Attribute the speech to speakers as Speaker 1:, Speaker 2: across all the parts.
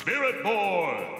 Speaker 1: Spirit Board.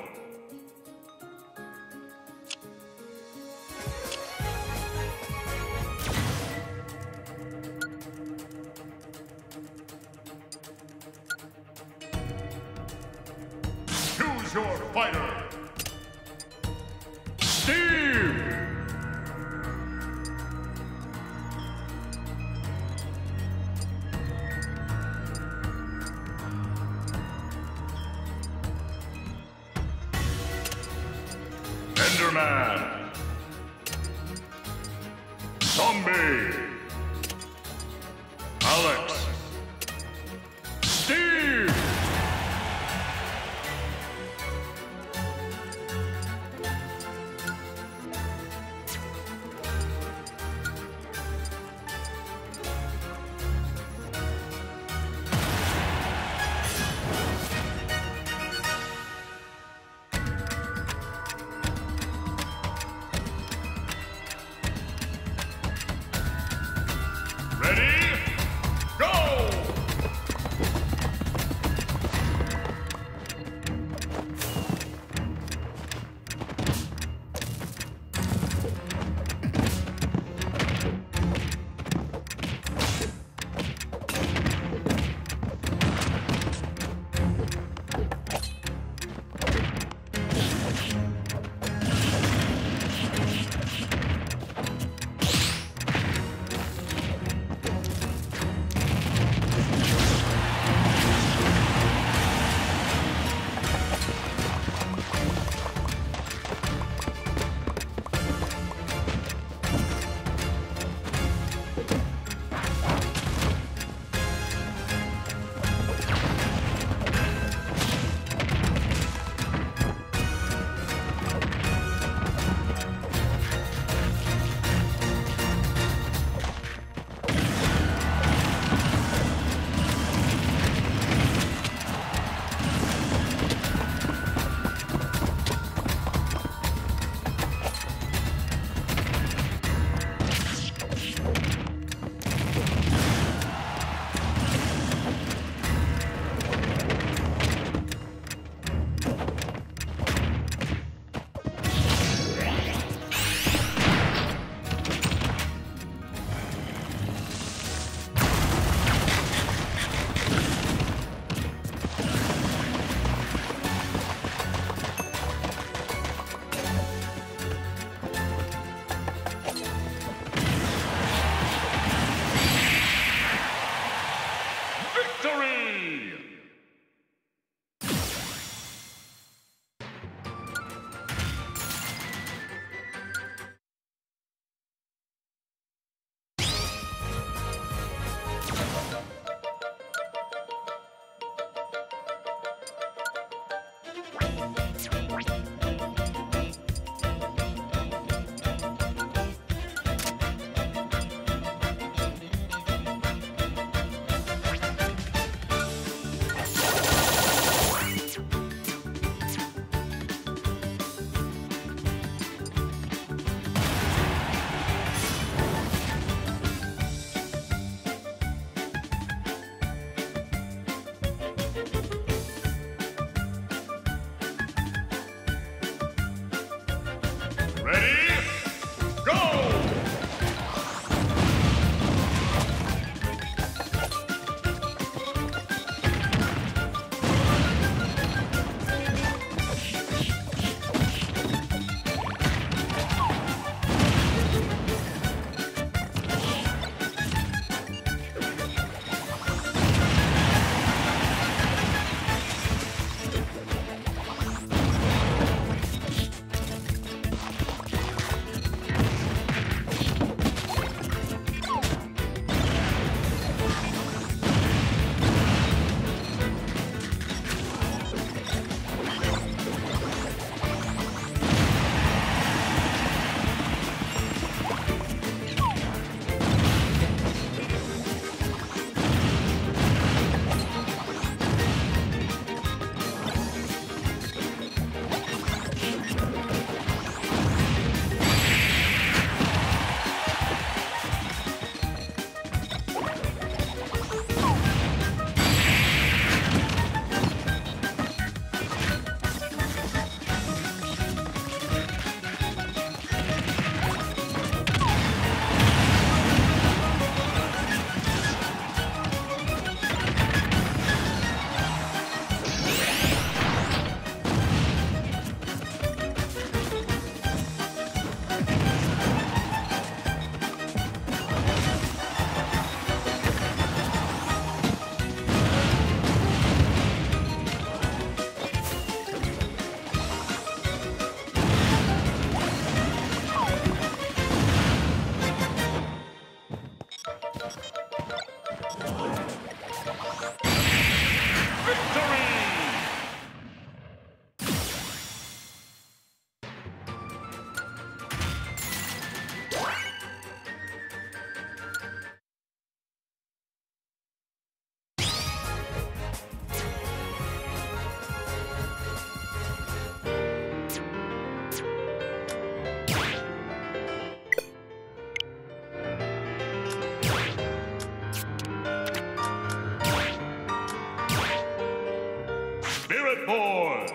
Speaker 1: Spirit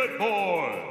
Speaker 1: Spirit Boy.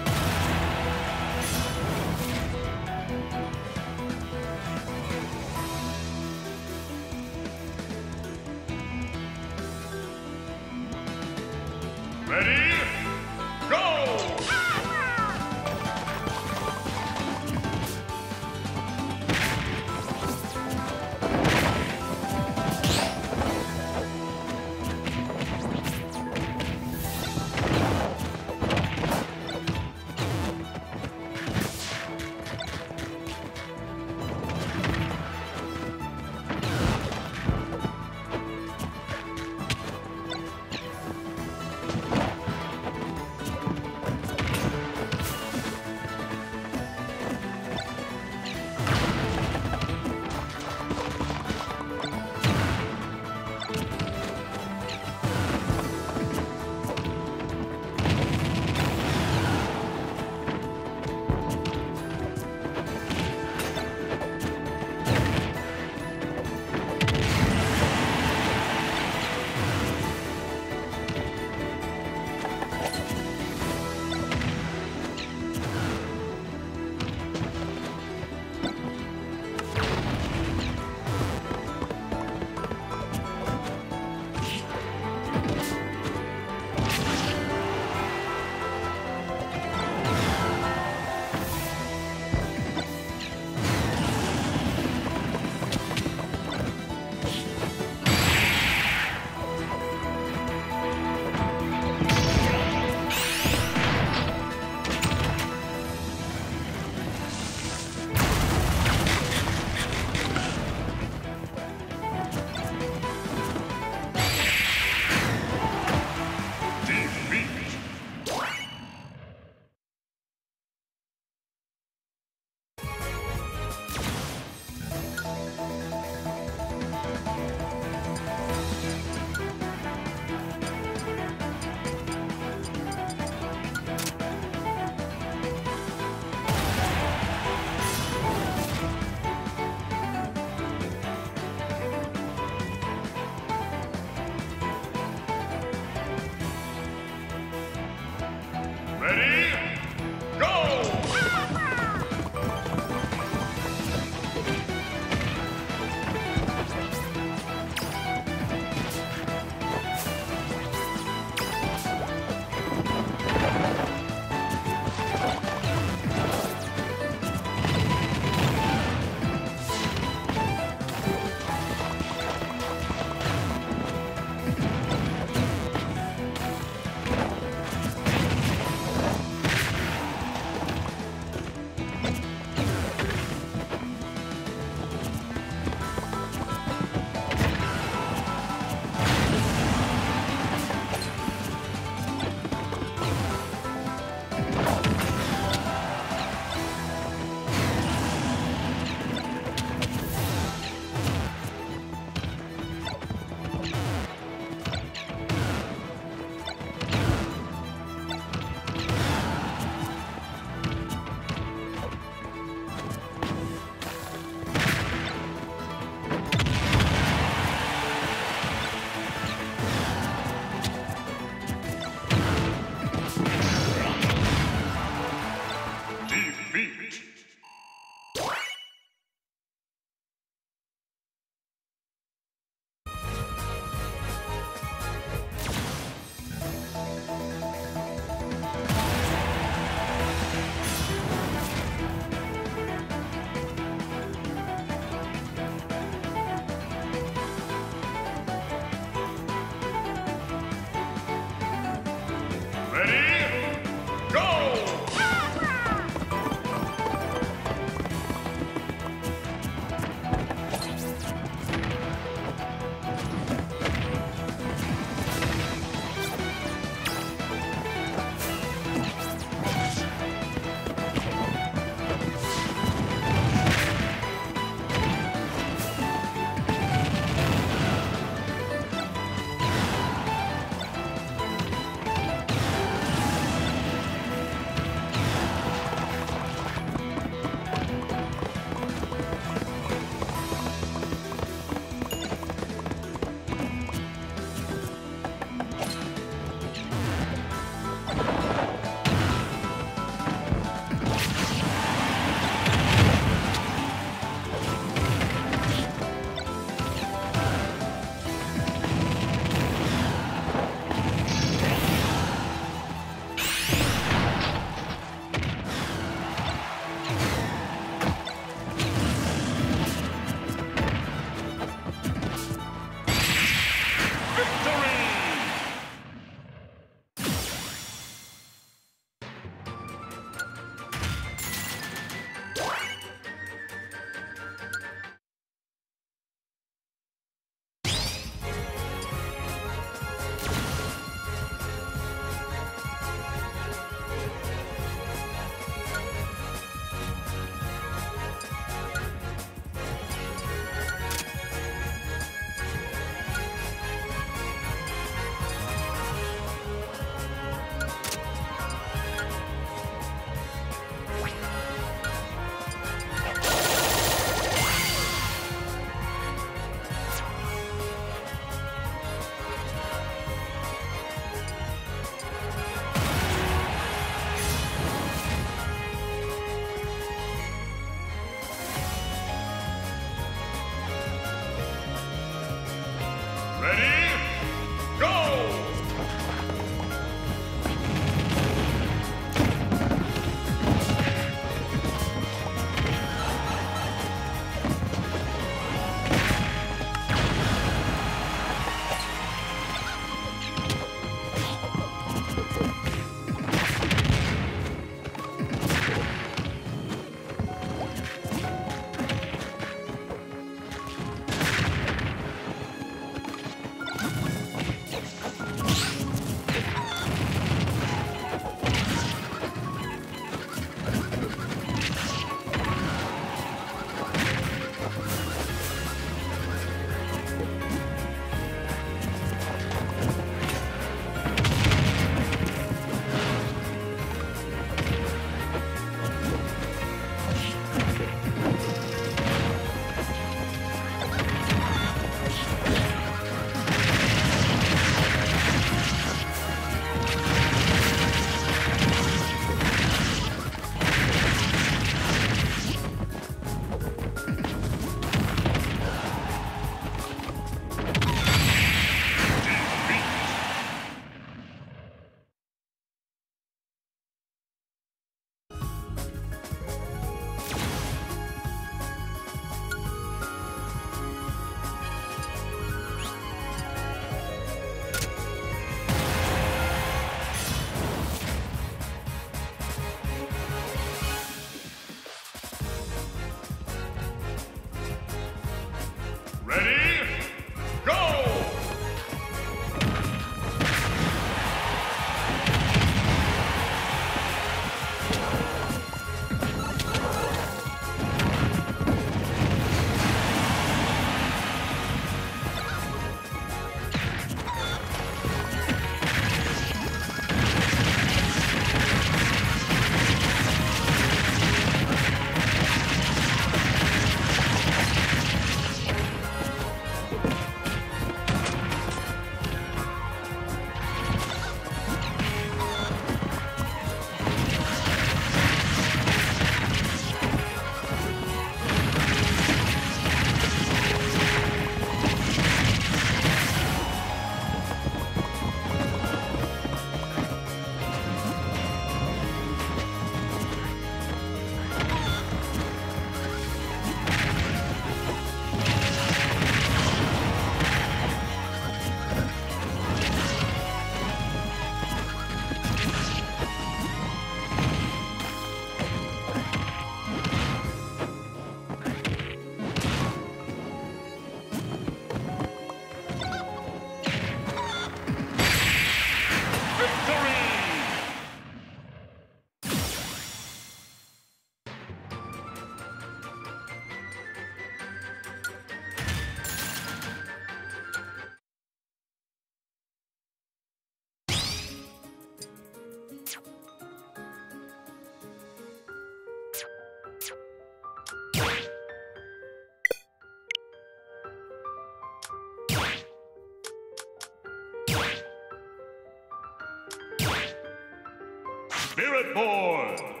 Speaker 1: Spirit Boy!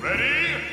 Speaker 1: Ready?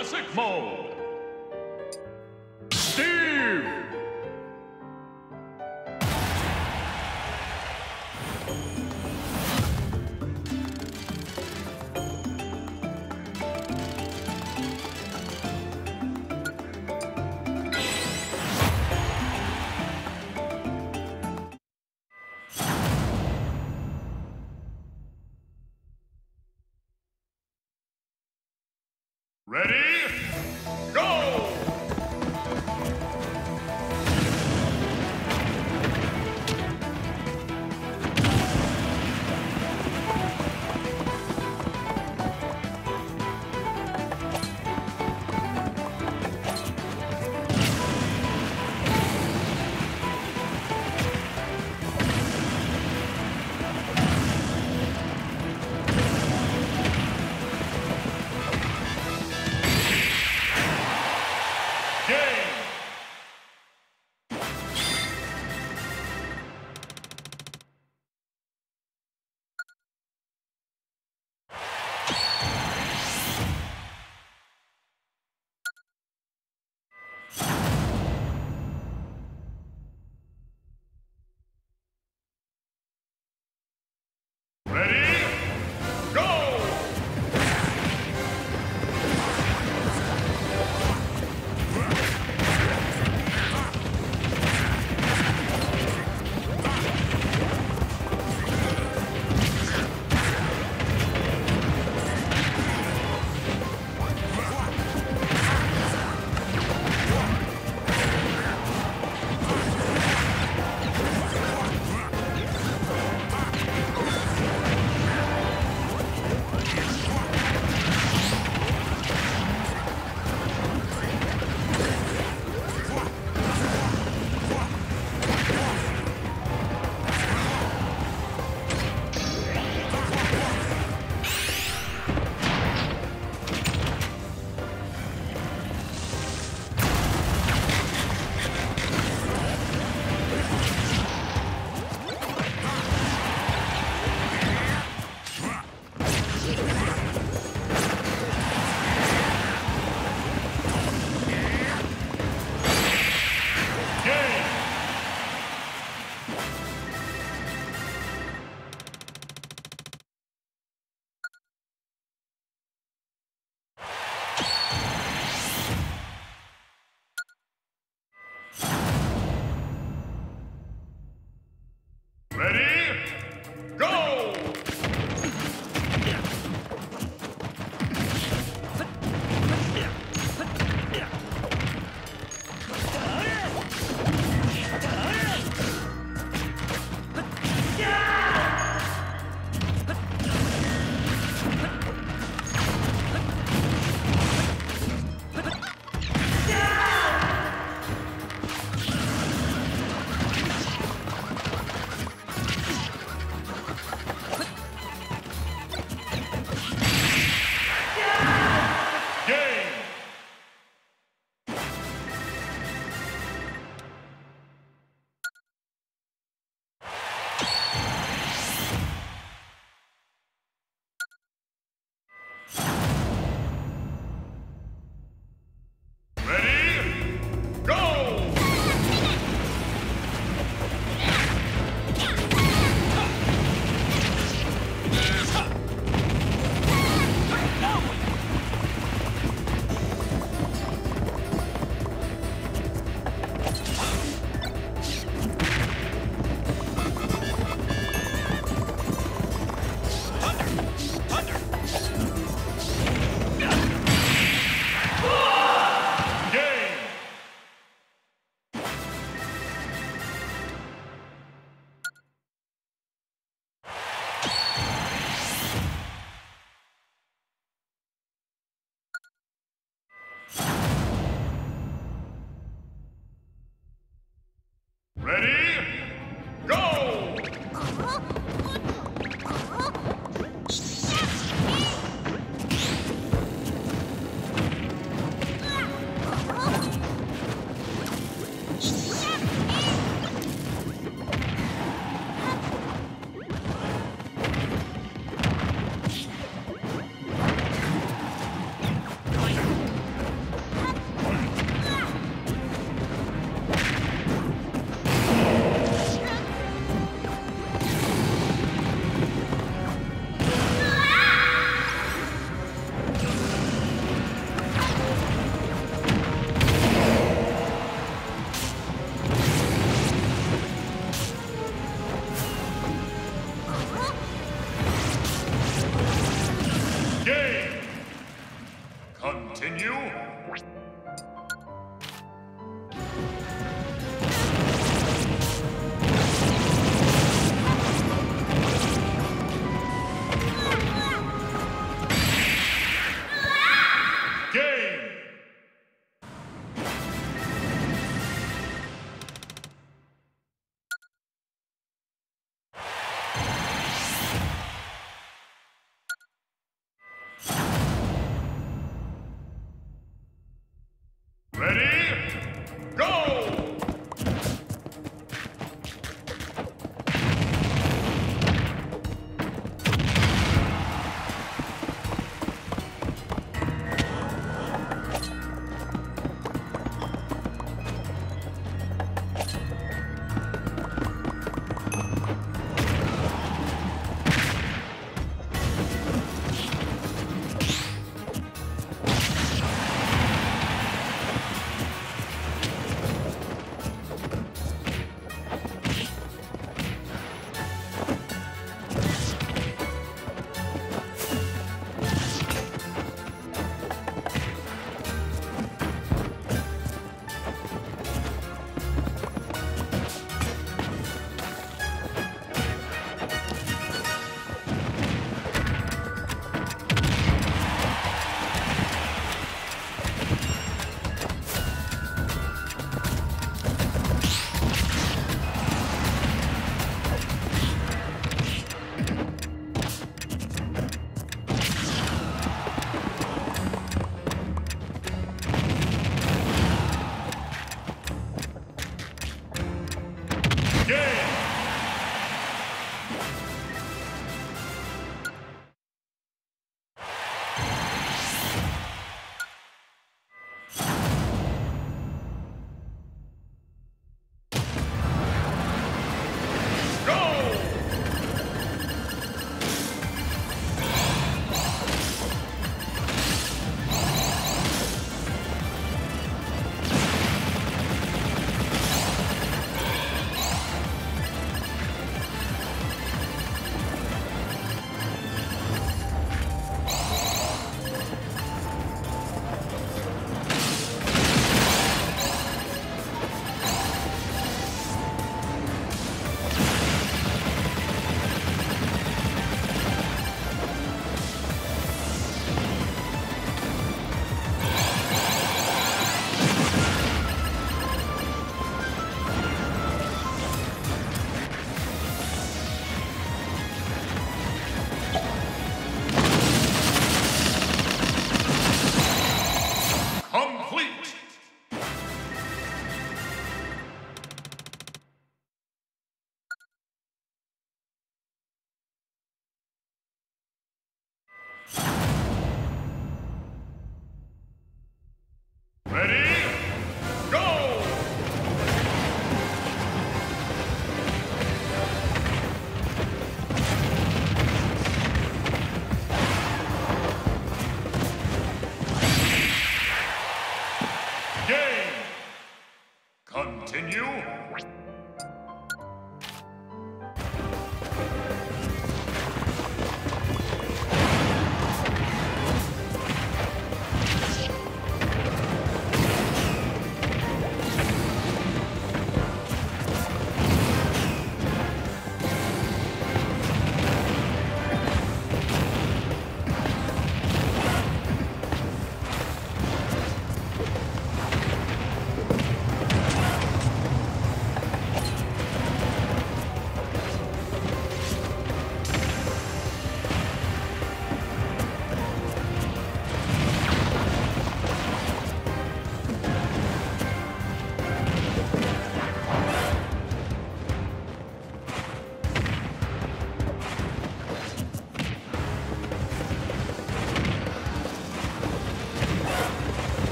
Speaker 1: Classic mode.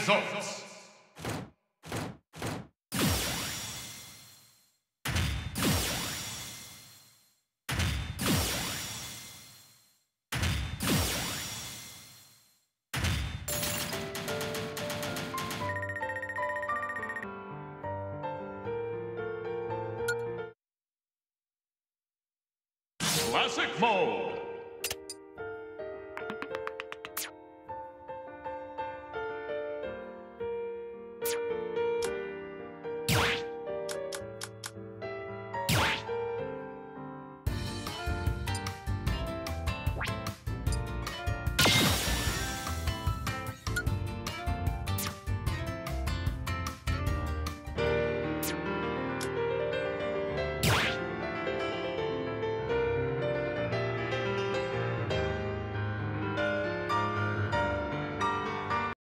Speaker 1: Results. Classic mode.